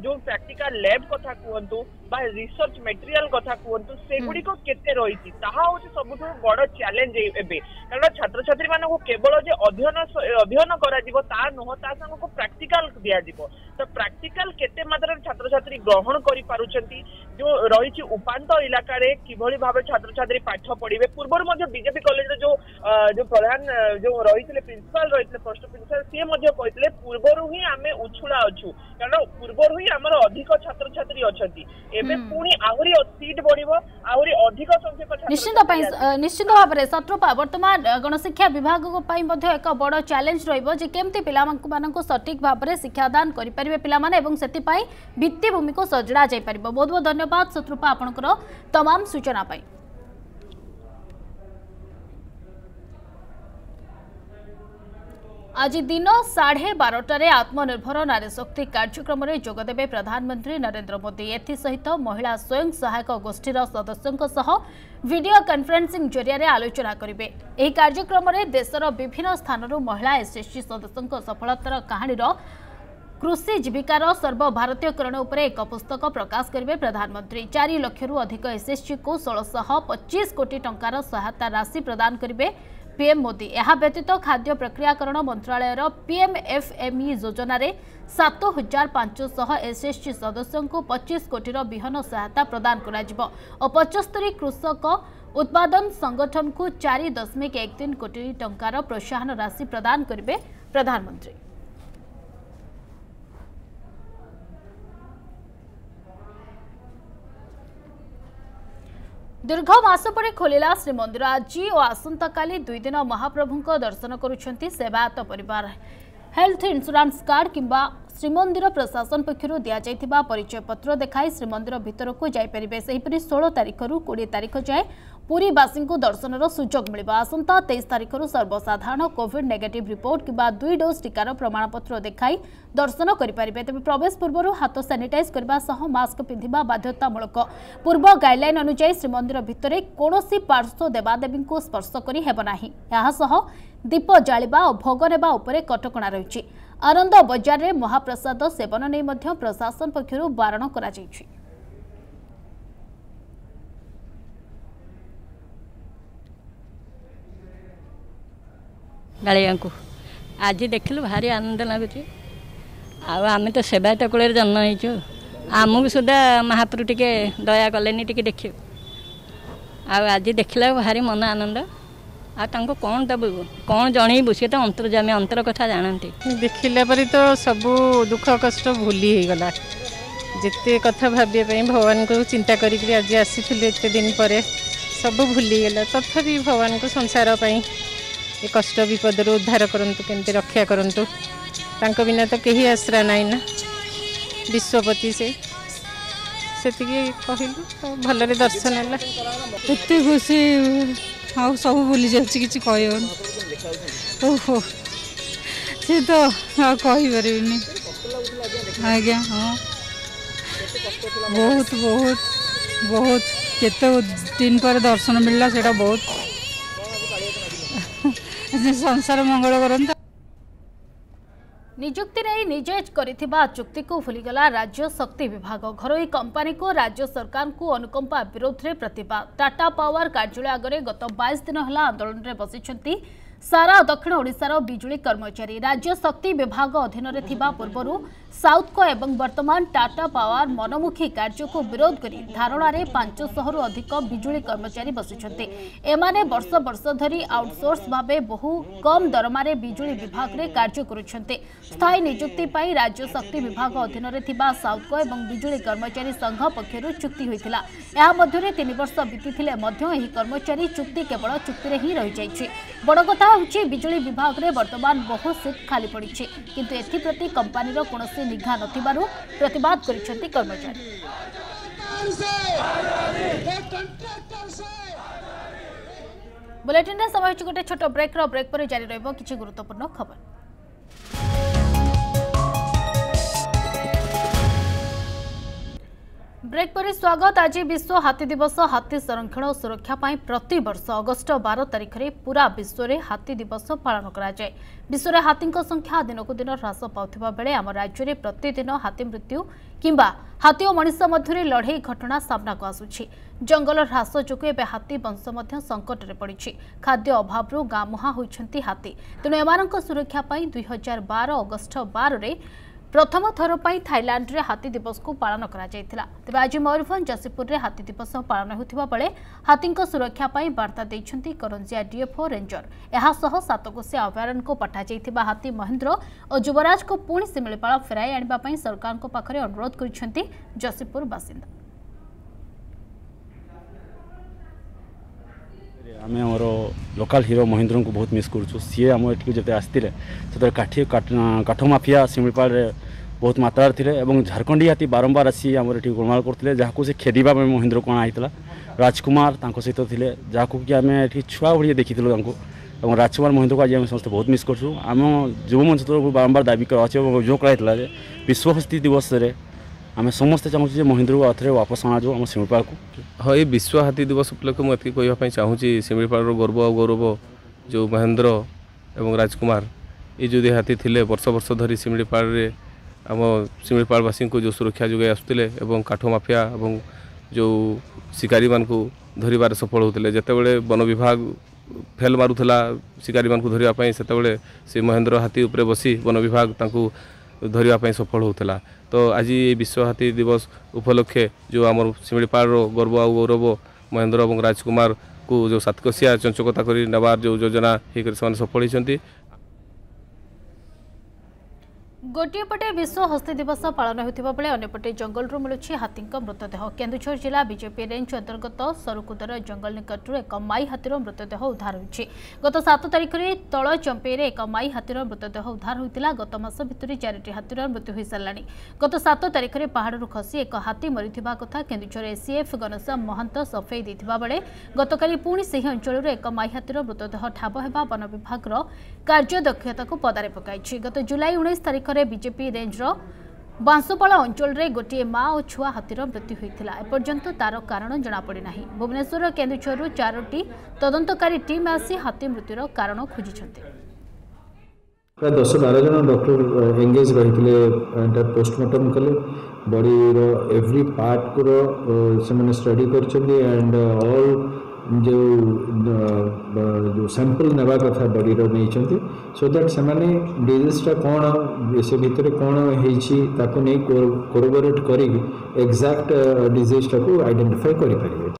ଯୋଉ ପ୍ରାକ୍ଟିକାଲ ଲ୍ୟାବ କଥା କୁହନ୍ତୁ বা রিসর্চ ମେଟେରିଆଲ କଥା କୁହନ୍ତୁ ସେଗୁଡିକ କେତେ ରହିଛି ତାହା ହଉଛି ସବୁଠୁ ବଡ ଚ୍ୟାଲେଞ୍ଜ ଏବେ କାରଣ ଛାତ୍ରଛାତ୍ରୀ ମାନଙ୍କୁ କେବଳ ଯେ ଅଧ୍ୟୟନ ଅଧ୍ୟୟନ କରାଯିବ ତା ନୁହଁ ତା ସାଙ୍ଗକୁ ପ୍ରାକ୍ଟିକାଲ ଦିଆଯିବ ତ ପ୍ରାକ୍ଟିକାଲ କେତେ ମାତ୍ରାରେ ଛାତ୍ରଛାତ୍ରୀ ଗ୍ରହଣ କରିପାରୁଛନ୍ତି ଯୋଉ ରହିଛି ଉପାନ୍ତ ଇଲାକାରେ କିଭଳି ଭାବେ ଛାତ୍ରଛାତ୍ରୀ ପାଠ ପଢିବେ ପୂର୍ବରୁ ମଧ୍ୟ ବିଜେପି କଲେଜର ଯୋଉ ଯୋଉ ପ୍ରଧାନ ଯୋଉ ରହିଥିଲେ ପ୍ରିନ୍ସିପାଲ ରହିଥିଲେ ଫାର୍ଷ୍ଟ ପ୍ରିନ୍ସିପାଲ ସିଏ ମଧ୍ୟ କହିଥିଲେ ପୂର୍ବରୁ ହିଁ ଆମେ ଉଛୁଳା ଅଛୁ କାରଣ ପୂର୍ବରୁ ହିଁ ଆମର ଅଧିକ ଛାତ୍ରଛାତ୍ରୀ ଅଛନ୍ତି ଏବେ ପୁଣି ଆହୁରି ସିଟ୍ ବଢିବ ଆହୁରି ଅଧିକ ସଂଖ୍ୟକ ନିଶ୍ଚିତ ପାଇଁ ନିଶ୍ଚିନ୍ତ ଭାବରେ ସତ୍ରୂପା ବର୍ତ୍ତମାନ ଗଣଶିକ୍ଷା ବିଭାଗ ପାଇଁ ମଧ୍ୟ ଏକ ବଡ଼ ଚ୍ୟାଲେଞ୍ଜ ରହିବ ଯେ କେମିତି ପିଲାମାନଙ୍କୁ ସଠିକ୍ ଭାବରେ ଶିକ୍ଷାଦାନ କରିପାରିବେ ପିଲାମାନେ ଏବଂ ସେଥିପାଇଁ ଭିତ୍ତିଭୂମିକୁ ସଜଡ଼ା ଯାଇପାରିବ ବହୁତ ବହୁତ ଧନ୍ୟବାଦ ସତ୍ରୂପା ଆପଣଙ୍କର ତମାମ ସୂଚନା ପାଇଁ আজ দিন সাড়ে বারটার আত্মনির্ভর নারী শক্তি কার্যক্রমে যোগদেবে প্রধানমন্ত্রী নরেন্দ্র মোদী এসহিত মহিলা স্বয়ং সহায়ক গোষ্ঠীর সদস্য ভিডিও কনফরেন্সিং জরিয়া আলোচনা করবে এই কার্যক্রমে দেশের বিভিন্ন স্থানর মহিলা এসএসসি সদস্য সফলতার কাহিনীর কৃষি জীবিকার সর্বভারতীয়করণ উপরে এক পুস্তক প্রকাশ করবে প্রধানমন্ত্রী চারি লক্ষর অধিক এসএসসি কু ষোলশহ পঁচিশ কোটি টঙ্কার সহায়তা রাশি প্রদান করবে ପିଏମ୍ ମୋଦି ଏହା ବ୍ୟତୀତ ଖାଦ୍ୟ ପ୍ରକ୍ରିୟାକରଣ ମନ୍ତ୍ରଣାଳୟର ପିଏମ୍ ଏଫ୍ଏମ୍ଇ ଯୋଜନାରେ ସାତ ହଜାର ପାଞ୍ଚଶହ ଏସ୍ଏସ୍ଜି ସଦସ୍ୟଙ୍କୁ ପଚିଶ କୋଟିର ବିହନ ସହାୟତା ପ୍ରଦାନ କରାଯିବ ଓ ପଞ୍ଚସ୍ତରୀ କୃଷକ ଉତ୍ପାଦନ ସଂଗଠନକୁ ଚାରି ଦଶମିକ ଏକ ତିନି କୋଟି ଟଙ୍କାର ପ୍ରୋତ୍ସାହନ ରାଶି ପ୍ରଦାନ କରିବେ ପ୍ରଧାନମନ୍ତ୍ରୀ ଦୀର୍ଘ ମାସ ପରେ ଖୋଲିଲା ଶ୍ରୀମନ୍ଦିର ଆଜି ଓ ଆସନ୍ତାକାଲି ଦୁଇଦିନ ମହାପ୍ରଭୁଙ୍କ ଦର୍ଶନ କରୁଛନ୍ତି ସେବାୟତ ପରିବାର ହେଲ୍ଥ ଇନ୍ସୁରାନ୍ସ କାର୍ଡ କିମ୍ବା ଶ୍ରୀମନ୍ଦିର ପ୍ରଶାସନ ପକ୍ଷରୁ ଦିଆଯାଇଥିବା ପରିଚୟପତ୍ର ଦେଖାଇ ଶ୍ରୀମନ୍ଦିର ଭିତରକୁ ଯାଇପାରିବେ ସେହିପରି ଷୋହଳ ତାରିଖରୁ କୋଡ଼ିଏ ତାରିଖ ଯାଏଁ ପୁରୀବାସୀଙ୍କୁ ଦର୍ଶନର ସୁଯୋଗ ମିଳିବ ଆସନ୍ତା ତେଇଶ ତାରିଖରୁ ସର୍ବସାଧାରଣ କୋଭିଡ୍ ନେଗେଟିଭ୍ ରିପୋର୍ଟ କିମ୍ବା ଦୁଇ ଡୋଜ୍ ଟିକାର ପ୍ରମାଣପତ୍ର ଦେଖାଇ ଦର୍ଶନ କରିପାରିବେ ତେବେ ପ୍ରବେଶ ପୂର୍ବରୁ ହାତ ସାନିଟାଇଜ୍ କରିବା ସହ ମାସ୍କ ପିନ୍ଧିବା ବାଧ୍ୟତାମୂଳକ ପୂର୍ବ ଗାଇଡ୍ଲାଇନ୍ ଅନୁଯାୟୀ ଶ୍ରୀମନ୍ଦିର ଭିତରେ କୌଣସି ପାର୍ଶ୍ୱ ଦେବାଦେବୀଙ୍କୁ ସ୍ପର୍ଶ କରି ହେବ ନାହିଁ ଏହାସହ ଦୀପ ଜାଳିବା ଓ ଭୋଗ ନେବା ଉପରେ କଟକଣା ରହିଛି ଆନନ୍ଦ ବଜାରରେ ମହାପ୍ରସାଦ ସେବନ ନେଇ ମଧ୍ୟ ପ୍ରଶାସନ ପକ୍ଷରୁ ବାରଣ କରାଯାଇଛି ଗାଳିଆଙ୍କୁ ଆଜି ଦେଖିଲୁ ଭାରି ଆନନ୍ଦ ଲାଗୁଛି ଆଉ ଆମେ ତ ସେବାୟତ କୂଳରେ ଜନ୍ମ ହେଇଛୁ ଆମକୁ ସୁଦ୍ଧା ମହାପ୍ରଭୁ ଟିକେ ଦୟା କଲେନି ଟିକେ ଦେଖିବୁ ଆଉ ଆଜି ଦେଖିଲା ଭାରି ମନ ଆନନ୍ଦ ଆଉ ତାଙ୍କୁ କ'ଣ ଦେବୁ କ'ଣ ଜଣେଇବୁ ସିଏ ତ ଅନ୍ତର୍ଜାମୀ ଅନ୍ତର କଥା ଜାଣନ୍ତି ଦେଖିଲା ପରେ ତ ସବୁ ଦୁଃଖ କଷ୍ଟ ଭୁଲି ହେଇଗଲା ଯେତେ କଥା ଭାବିବା ପାଇଁ ଭଗବାନଙ୍କୁ ଚିନ୍ତା କରିକି ଆଜି ଆସିଥିଲେ ଏତେ ଦିନ ପରେ ସବୁ ଭୁଲିଗଲା ତଥାପି ଭଗବାନଙ୍କୁ ସଂସାର ପାଇଁ ये कष्ट विपदर उद्धार करूँ के रक्षा करूँ बिना तो कहीं आश्रा ना ना विश्वपति से भलि दर्शन है खुशी हाँ सब बुले जा कि कह सी तो कहीपर आज्ञा हाँ बहुत बहुत बहुत केत दिन पर दर्शन मिलला से बहुत ସଂସାର ମଙ୍ଗଳ କରନ୍ତା ନିଯୁକ୍ତି ନେଇ ନିଜେ କରିଥିବା ଚୁକ୍ତିକୁ ଭୁଲିଗଲା ରାଜ୍ୟ ଶକ୍ତି ବିଭାଗ ଘରୋଇ କମ୍ପାନୀକୁ ରାଜ୍ୟ ସରକାରଙ୍କୁ ଅନୁକମ୍ପା ବିରୋଧରେ ପ୍ରତିବାଦ ଟାଟା ପାୱାର କାର୍ଯ୍ୟାଳୟ ଆଗରେ ଗତ ବାଇଶ ଦିନ ହେଲା ଆନ୍ଦୋଳନରେ ବସିଛନ୍ତି ସାରା ଦକ୍ଷିଣ ଓଡ଼ିଶାର ବିଜୁଳି କର୍ମଚାରୀ ରାଜ୍ୟ ଶକ୍ତି ବିଭାଗ ଅଧୀନରେ ଥିବା ପୂର୍ବରୁ ସାଉଥ୍କୋ ଏବଂ ବର୍ତ୍ତମାନ ଟାଟା ପାୱାର ମନମୁଖୀ କାର୍ଯ୍ୟକୁ ବିରୋଧ କରି ଧାରଣାରେ ପାଞ୍ଚଶହରୁ ଅଧିକ ବିଜୁଳି କର୍ମଚାରୀ ବସୁଛନ୍ତି ଏମାନେ ବର୍ଷ ବର୍ଷ ଧରି ଆଉଟସୋର୍ସ ଭାବେ ବହୁ କମ୍ ଦରମାରେ ବିଜୁଳି ବିଭାଗରେ କାର୍ଯ୍ୟ କରୁଛନ୍ତି ସ୍ଥାୟୀ ନିଯୁକ୍ତି ପାଇଁ ରାଜ୍ୟ ଶକ୍ତି ବିଭାଗ ଅଧୀନରେ ଥିବା ସାଉଥ୍କୋ ଏବଂ ବିଜୁଳି କର୍ମଚାରୀ ସଂଘ ପକ୍ଷରୁ ଚୁକ୍ତି ହୋଇଥିଲା ଏହା ମଧ୍ୟରେ ତିନି ବର୍ଷ ବିତିଥିଲେ ମଧ୍ୟ ଏହି କର୍ମଚାରୀ ଚୁକ୍ତି କେବଳ ଚୁକ୍ତିରେ ହିଁ ରହିଯାଇଛି ବଡ଼ କଥା ହେଉଛି ବିଜୁଳି ବିଭାଗରେ ବର୍ତ୍ତମାନ ବହୁ ସିଟ୍ ଖାଲି ପଡ଼ିଛି କିନ୍ତୁ ଏଥିପ୍ରତି କମ୍ପାନୀର କୌଣସି କୌଣସି ନିଘା ନଥିବାରୁ ପ୍ରତିବାଦ କରିଛନ୍ତି କର୍ମଚାରୀ ବୁଲେଟିନ୍ରେ ସମୟ ହେଉଛି ଗୋଟେ ଛୋଟ ବ୍ରେକ୍ର ବ୍ରେକ୍ ପରେ ଜାରି ରହିବ କିଛି ଗୁରୁତ୍ୱପୂର୍ଣ୍ଣ ଖବର ବ୍ରେକ୍ ପରେ ସ୍ୱାଗତ ଆଜି ବିଶ୍ୱ ହାତୀ ଦିବସ ହାତୀ ସଂରକ୍ଷଣ ଓ ସୁରକ୍ଷା ପାଇଁ ପ୍ରତିବର୍ଷ ଅଗଷ୍ଟ ବାର ତାରିଖରେ ପୁରା ବିଶ୍ୱରେ ହାତୀ ଦିବସ ପାଳନ କରାଯାଏ ବିଶ୍ୱରେ ହାତୀଙ୍କ ସଂଖ୍ୟା ଦିନକୁ ଦିନ ହ୍ରାସ ପାଉଥିବା ବେଳେ ଆମ ରାଜ୍ୟରେ ପ୍ରତିଦିନ ହାତୀ ମୃତ୍ୟୁ କିମ୍ବା ହାତୀ ଓ ମଣିଷ ମଧ୍ୟରେ ଲଢ଼େଇ ଘଟଣା ସାମ୍ନାକୁ ଆସୁଛି ଜଙ୍ଗଲ ହ୍ରାସ ଯୋଗୁଁ ଏବେ ହାତୀ ବଂଶ ମଧ୍ୟ ସଙ୍କଟରେ ପଡ଼ିଛି ଖାଦ୍ୟ ଅଭାବରୁ ଗାଁ ମୁହାଁ ହୋଇଛନ୍ତି ହାତୀ ତେଣୁ ଏମାନଙ୍କ ସୁରକ୍ଷା ପାଇଁ ଦୁଇ ହଜାର ବାର ଅଗଷ୍ଟ ବାରରେ ପ୍ରଥମ ଥର ପାଇଁ ଥାଇଲାଣ୍ଡରେ ହାତୀ ଦିବସକୁ ପାଳନ କରାଯାଇଥିଲା ତେବେ ଆଜି ମୟୂରଭଞ୍ଜ ଯଶୀପୁରରେ ହାତୀ ଦିବସ ପାଳନ ହେଉଥିବା ବେଳେ ହାତୀଙ୍କ ସୁରକ୍ଷା ପାଇଁ ବାର୍ତ୍ତା ଦେଇଛନ୍ତି କରଞ୍ଜିଆ ଡିଏଫ୍ଓ ରେଞ୍ଜର ଏହାସହ ସାତକୋଶିଆ ଅଭୟାରଣ୍ୟକୁ ପଠାଯାଇଥିବା ହାତୀ ମହେନ୍ଦ୍ର ଓ ଯୁବରାଜଙ୍କୁ ପୁଣି ଶିମିଳିପାଳ ଫେରାଇ ଆଣିବା ପାଇଁ ସରକାରଙ୍କ ପାଖରେ ଅନୁରୋଧ କରିଛନ୍ତି ଯଶୀପୁର ବାସିନ୍ଦା ଆମେ ଆମର ଲୋକାଲ୍ ହିରୋ ମହେନ୍ଦ୍ରଙ୍କୁ ବହୁତ ମିସ୍ କରୁଛୁ ସିଏ ଆମ ଏଠିକି ଯେତେ ଆସିଥିଲେ ସେଥିରେ କାଠି କାଠ ମାଫିଆ ଶିମିଳିପାଳରେ ବହୁତ ମାତ୍ରାରେ ଥିଲେ ଏବଂ ଝାରଖଣ୍ଡୀ ହାତୀ ବାରମ୍ବାର ଆସି ଆମର ଏଠି ଗୋଳମାଳ କରୁଥିଲେ ଯାହାକୁ ସେ ଖେଦିବା ପାଇଁ ମହେନ୍ଦ୍ରକୁ ଅଣାହେଇଥିଲା ରାଜକୁମାର ତାଙ୍କ ସହିତ ଥିଲେ ଯାହାକୁ କି ଆମେ ଏଠି ଛୁଆ ଭଳି ଦେଖିଥିଲୁ ତାଙ୍କୁ ଏବଂ ରାଜକୁମାର ମହେନ୍ଦ୍ରକୁ ଆଜି ଆମେ ସମସ୍ତେ ବହୁତ ମିସ୍ କରୁଛୁ ଆମ ଯୁବମଞ୍ଚ ତରଫରୁ ବାରମ୍ବାର ଦାବି କରାଯାଉଛି ଏବଂ ଅଭିଯୋଗ କରାଯାଇଥିଲା ଯେ ବିଶ୍ୱ ହସ୍ତି ଦିବସରେ ଆମେ ସମସ୍ତେ ଚାହୁଁଛୁ ଯେ ମହେନ୍ଦ୍ରକୁ ଆଉ ଥରେ ବାପସ ଅଣାଯାଉ ଆମ ଶିମିଳିପାଳକୁ ହଁ ଏଇ ବିଶ୍ୱ ହାତୀ ଦିବସ ଉପଲକ୍ଷେ ମୁଁ ଏତିକି କହିବା ପାଇଁ ଚାହୁଁଛି ଶିମିଳିପାଳର ଗର୍ବ ଆଉ ଗୌରବ ଯେଉଁ ମହେନ୍ଦ୍ର ଏବଂ ରାଜକୁମାର ଏ ଯେଉଁ ଦୁଇ ହାତୀ ଥିଲେ ବର୍ଷ ବର୍ଷ ଧରି ଶିମିଳିପାଳରେ ଆମ ଶିମିଳିପାଳବାସୀଙ୍କୁ ଯେଉଁ ସୁରକ୍ଷା ଯୋଗାଇ ଆସୁଥିଲେ ଏବଂ କାଠ ମାଫିଆ ଏବଂ ଯେଉଁ ଶିକାରୀମାନଙ୍କୁ ଧରିବାରେ ସଫଳ ହେଉଥିଲେ ଯେତେବେଳେ ବନ ବିଭାଗ ଫେଲ୍ ମାରୁଥିଲା ଶିକାରୀମାନଙ୍କୁ ଧରିବା ପାଇଁ ସେତେବେଳେ ସେ ମହେନ୍ଦ୍ର ହାତୀ ଉପରେ ବସି ବନ ବିଭାଗ ତାଙ୍କୁ ଧରିବା ପାଇଁ ସଫଳ ହେଉଥିଲା ତ ଆଜି ଏଇ ବିଶ୍ୱ ହାତୀ ଦିବସ ଉପଲକ୍ଷେ ଯେଉଁ ଆମର ଶିମିଳିପାଳର ଗର୍ବ ଆଉ ଗୌରବ ମହେନ୍ଦ୍ର ଏବଂ ରାଜକୁମାରକୁ ଯେଉଁ ସାତକୋଶିଆ ଚଞ୍ଚକତା କରି ନେବାର ଯେଉଁ ଯୋଜନା ହେଇକରି ସେମାନେ ସଫଳ ହୋଇଛନ୍ତି ଗୋଟିଏ ପଟେ ବିଶ୍ୱ ହସ୍ତୀ ଦିବସ ପାଳନ ହେଉଥିବା ବେଳେ ଅନ୍ୟପଟେ ଜଙ୍ଗଲରୁ ମିଳୁଛି ହାତୀଙ୍କ ମୃତଦେହ କେନ୍ଦୁଝର ଜିଲ୍ଲା ବିଜେପି ରେଞ୍ଜ ଅନ୍ତର୍ଗତ ସରୁକୁଦର ଜଙ୍ଗଲ ନିକଟରୁ ଏକ ମାଇ ହାତୀର ମୃତଦେହ ଉଦ୍ଧାର ହୋଇଛି ଗତ ସାତ ତାରିଖରେ ତଳ ଚମ୍ପେଇରେ ଏକ ମାଇ ହାତୀର ମୃତଦେହ ଉଦ୍ଧାର ହୋଇଥିଲା ଗତ ମାସ ଭିତରେ ଚାରିଟି ହାତୀର ମୃତ୍ୟୁ ହୋଇସାରିଲାଣି ଗତ ସାତ ତାରିଖରେ ପାହାଡ଼ରୁ ଖସି ଏକ ହାତୀ ମରିଥିବା କଥା କେନ୍ଦୁଝର ଏସ୍ସିଏଫ୍ ଗଣେଶ ମହାନ୍ତ ସଫେଇ ଦେଇଥିବା ବେଳେ ଗତକାଲି ପୁଣି ସେହି ଅଞ୍ଚଳରୁ ଏକ ମାଇ ହାତୀର ମୃତଦେହ ଠାବ ହେବା ବନ ବିଭାଗର କାର୍ଯ୍ୟଦକ୍ଷତାକୁ ପଦାରେ ପକାଇଛି ଗତ ଜୁଲାଇ ଉଣେଇଶ ତାରିଖରେ ବିଜେପି ରେଞ୍ଜର ବାଂଶପାଳ ଅଞ୍ଚଳରେ ଗୋଟିଏ ମା ଓ ଛୁଆ ହାତୀର ମୃତ୍ୟୁ ହୋଇଥିଲା ଏପର୍ଯ୍ୟନ୍ତ ତାର କାରଣ ଜଣାପଡ଼ିନାହିଁ ଭୁବନେଶ୍ୱର କେନ୍ଦୁଝରରୁ ଚାରୋଟି ତଦନ୍ତକାରୀ ଟିମ୍ ଆସି ହାତୀ ମୃତ୍ୟୁର କାରଣ ଖୋଜିଛନ୍ତି ପ୍ରାୟ ଦଶ ବାର ଜଣ ଡକ୍ଟର ଏଙ୍ଗେଜ୍ ରହିଥିଲେ ପୋଷ୍ଟମର୍ଟମ୍ କଲେ ବଡ଼ିର ଏଭ୍ରି ପାର୍ଟକୁର ସେମାନେ ଷ୍ଟଡି କରିଛନ୍ତି ଆଣ୍ଡ ଅଲ୍ जो जो सैंपल नवा कथा बडी नहीं सो दैट से डिजीजा कौन से भितर कौन होरोबरेट कर एक्जाक्ट डिजीजा को आईडेटिफाए करें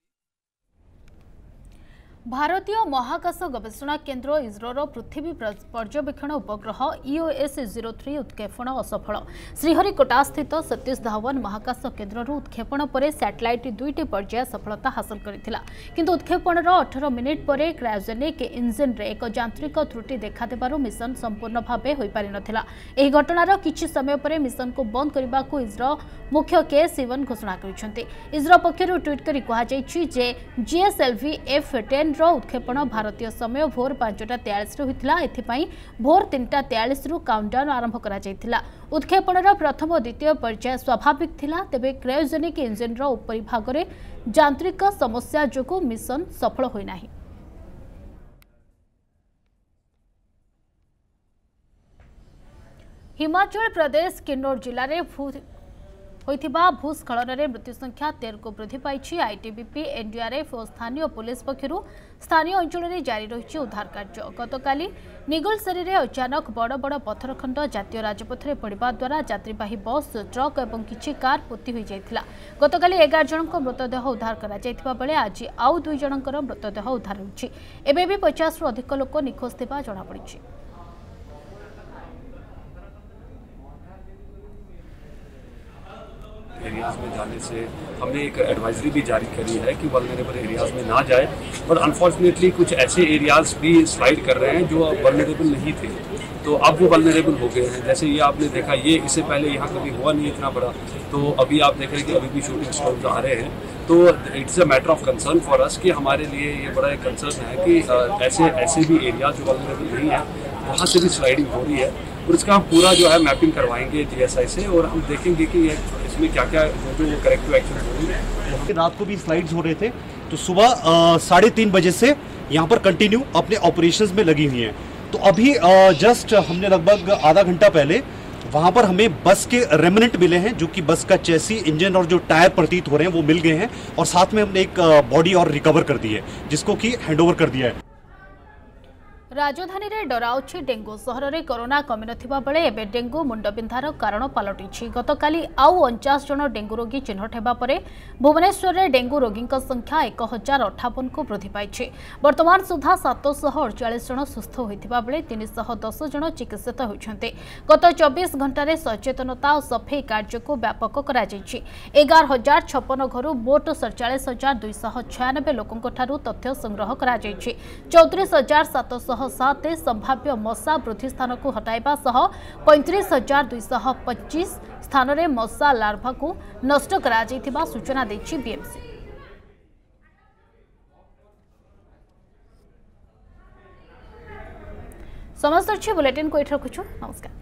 भारतीय महाकाश गवेषणा केन्द्र इसरोर पृथ्वी पर्यवेक्षण उपग्रह इओएस जीरो थ्री उत्क्षेपण असफल श्रीहरिकोटा स्थित सतीश धावन महाकाश केन्द्र उत्क्षेपण पर सैटेलाइट दुईट पर्याय सफलता हासिल करता किंतु अठर मिनिट पर क्रायोजेनिक इंजिन एक जांत्रिक त्रुटि देखादेवर मिशन संपूर्ण भाव हो घटनार किसी समय पर मिशन को बंद करने को इसरो मुख्य के सीवन घोषणा करसरो पक्ष ट्विट कर जीएसएलभी एफ टेन ଚନ୍ଦ୍ରଯାନର ଉତ୍କ୍ଷେପଣ ଭାରତୀୟ ସମୟ ଭୋର ପାଞ୍ଚଟା ତେୟାଳିଶରୁ ହୋଇଥିଲା ଏଥିପାଇଁ ଭୋର ତିନିଟା ତେୟାଳିଶରୁ କାଉଣ୍ଟଡାଉନ୍ ଆରମ୍ଭ କରାଯାଇଥିଲା ଉତ୍କ୍ଷେପଣର ପ୍ରଥମ ଦ୍ୱିତୀୟ ପର୍ଯ୍ୟାୟ ସ୍ୱାଭାବିକ ଥିଲା ତେବେ କ୍ରାୟୋଜେନିକ ଇଞ୍ଜିନ୍ର ଉପରି ଭାଗରେ ଯାନ୍ତ୍ରିକ ସମସ୍ୟା ଯୋଗୁଁ ମିଶନ ସଫଳ ହୋଇନାହିଁ ହିମାଚଳ ପ୍ରଦେଶ କିନ୍ନୋର ଜିଲ୍ଲାରେ ହୋଇଥିବା ଭୂସ୍ଖଳନରେ ମୃତ୍ୟୁ ସଂଖ୍ୟା ତେରକୁ ବୃଦ୍ଧି ପାଇଛି ଆଇଟିବିପି ଏନ୍ଡିଆର୍ଏଫ୍ ଓ ସ୍ଥାନୀୟ ପୁଲିସ୍ ପକ୍ଷରୁ ସ୍ଥାନୀୟ ଅଞ୍ଚଳରେ ଜାରି ରହିଛି ଉଦ୍ଧାର କାର୍ଯ୍ୟ ଗତକାଲି ନିଗୁଲସେରୀରେ ଅଚାନକ ବଡ଼ ବଡ଼ ପଥରଖଣ୍ଡ ଜାତୀୟ ରାଜପଥରେ ପଡ଼ିବା ଦ୍ୱାରା ଯାତ୍ରୀବାହୀ ବସ୍ ଟ୍ରକ୍ ଏବଂ କିଛି କାର୍ ପୋତି ହୋଇଯାଇଥିଲା ଗତକାଲି ଏଗାର ଜଣଙ୍କ ମୃତଦେହ ଉଦ୍ଧାର କରାଯାଇଥିବା ବେଳେ ଆଜି ଆଉ ଦୁଇ ଜଣଙ୍କର ମୃତଦେହ ଉଦ୍ଧାର ହେଉଛି ଏବେ ବି ପଚାଶରୁ ଅଧିକ ଲୋକ ନିଖୋଜ ଥିବା ଜଣାପଡ଼ିଛି एरियाज़ में जाने से हमने एक एडवाइजरी भी जारी करी है कि वर्नरेबल एरियाज़ में ना जाए पर अनफॉर्चुनेटली कुछ ऐसे एरियाज़ भी स्लाइड कर रहे हैं जो वर्नरेबल नहीं थे तो अब वो वर्नरेबल हो गए हैं जैसे ये आपने देखा ये इससे पहले यहाँ कभी हुआ नहीं इतना बड़ा तो अभी आप देख रहे हैं कि अभी भी शूटिंग स्टॉप आ रहे हैं तो it's a matter of concern for us कि हमारे लिए ये बड़ा एक कंसर्न है कि ऐसे ऐसे भी एरियाज जो वर्नरेबल नहीं है वहाँ से भी स्लाइडिंग हो रही है और इसका हम पूरा जो है मैपिंग करवाएंगे जी से और हम देखेंगे कि ये इसमें क्या क्या जो करेक्टिव एक्शन रात को भी स्लाइड्स हो रहे थे तो सुबह साढ़े तीन बजे से यहाँ पर कंटिन्यू अपने ऑपरेशन में लगी हुई है तो अभी जस्ट हमने लगभग आधा घंटा पहले वहाँ पर हमें बस के रेमिनेंट मिले हैं जो कि बस का चेसी इंजन और जो टायर प्रतीत हो रहे हैं वो मिल गए हैं और साथ में हमने एक बॉडी और रिकवर कर दी है जिसको कि हैंडओवर कर दिया है ରାଜଧାନୀରେ ଡରାଉଛି ଡେଙ୍ଗୁ ସହରରେ କରୋନା କମିନଥିବା ବେଳେ ଏବେ ଡେଙ୍ଗୁ ମୁଣ୍ଡବିନ୍ଧାର କାରଣ ପାଲଟିଛି ଗତକାଲି ଆଉ ଅଣଚାଶ ଜଣ ଡେଙ୍ଗୁ ରୋଗୀ ଚିହ୍ନଟ ହେବା ପରେ ଭୁବନେଶ୍ୱରରେ ଡେଙ୍ଗୁ ରୋଗୀଙ୍କ ସଂଖ୍ୟା ଏକ ହଜାର ଅଠାବନକୁ ବୃଦ୍ଧି ପାଇଛି ବର୍ତ୍ତମାନ ସୁଦ୍ଧା ସାତଶହ ଅଡ଼ଚାଳିଶ ଜଣ ସୁସ୍ଥ ହୋଇଥିବା ବେଳେ ତିନିଶହ ଦଶ ଜଣ ଚିକିତ୍ସିତ ହେଉଛନ୍ତି ଗତ ଚବିଶ ଘଣ୍ଟାରେ ସଚେତନତା ଓ ସଫେଇ କାର୍ଯ୍ୟକୁ ବ୍ୟାପକ କରାଯାଇଛି ଏଗାର ହଜାର ଛପନ ଘରୁ ମୋଟ ସଡ଼ଚାଳିଶ ହଜାର ଦୁଇଶହ ଛୟାନବେ ଲୋକଙ୍କଠାରୁ ତଥ୍ୟ ସଂଗ୍ରହ କରାଯାଇଛି ଚୌତିରିଶ ହଜାର ସାତଶହ सात संभाव्य मशा वृद्धि स्थान को हटा पैंतीस हजार दुईश पचीस स्थान में मशा लार्भा को नष्ट सूचना देएमसी समस्त अच्छे बुलेटिन को नमस्कार